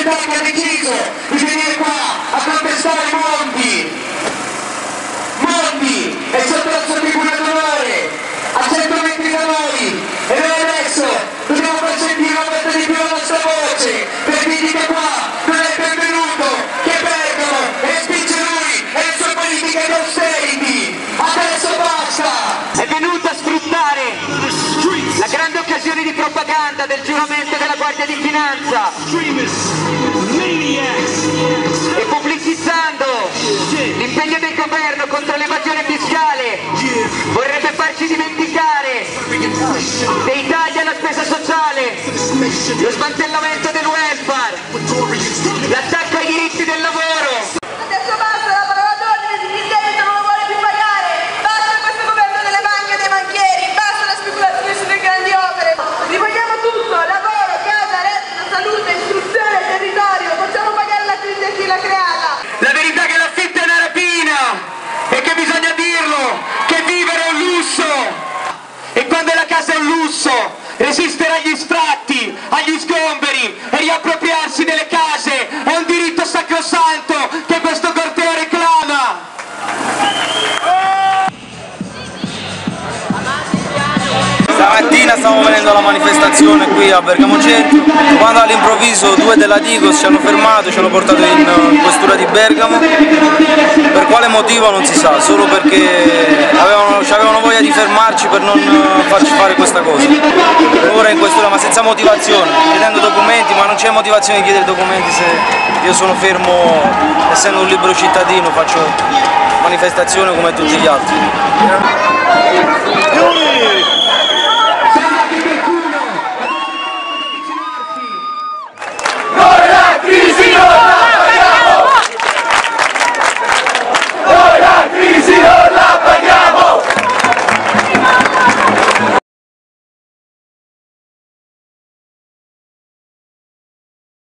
società che ha deciso di venire qua a contestare Monti. Monti è la sua tribunale d'onore, a 100 metri da noi e noi adesso dobbiamo far sentire una volta di più la nostra voce per dirgli che qua non è benvenuto, che perdono e spinge lui e le sue politiche di austerity. Adesso basta! È venuto a sfruttare la grande occasione di propaganda del giuramento della Guardia di Finanza del governo contro l'evasione fiscale. Vorrebbe farci dimenticare dei tagli alla spesa sociale, lo smantellamento del welfare, l'attacco ai diritti del lavoro. Adesso basta la parola d'ordine, il debito non lo vuole più pagare, basta questo governo delle banche e dei banchieri, basta la speculazione sulle grandi opere. Rivogliamo tutto, lavoro, casa, reddito, salute, istruzione, territorio, facciamo pagare la crisi a chi l'ha creata. La verità è che l'affitto è una rapina e che bisogna dirlo, che vivere è un lusso. E quando la casa è un lusso resistere agli sfratti, agli sgomberi Stamattina stavo venendo alla manifestazione qui a Bergamo Centro, quando all'improvviso due della Digos ci hanno fermato, ci hanno portato in eh, questura di Bergamo, per quale motivo non si sa, solo perché avevano, avevano voglia di fermarci per non eh, farci fare questa cosa. Ora in questura ma senza motivazione, chiedendo documenti, ma non c'è motivazione di chiedere documenti se io sono fermo, essendo un libero cittadino, faccio manifestazione come tutti gli altri.